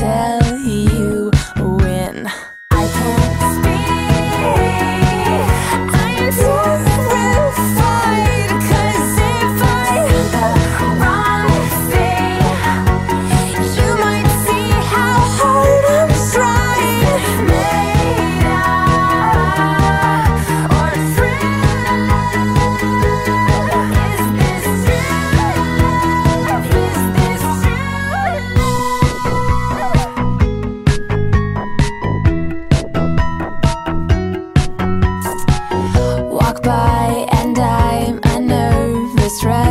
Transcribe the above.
tell stress.